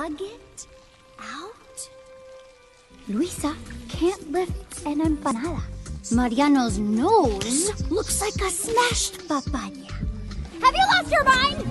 tug out. Luisa can't lift an empanada. Mariano's nose looks like a smashed papaya. Have you lost your mind?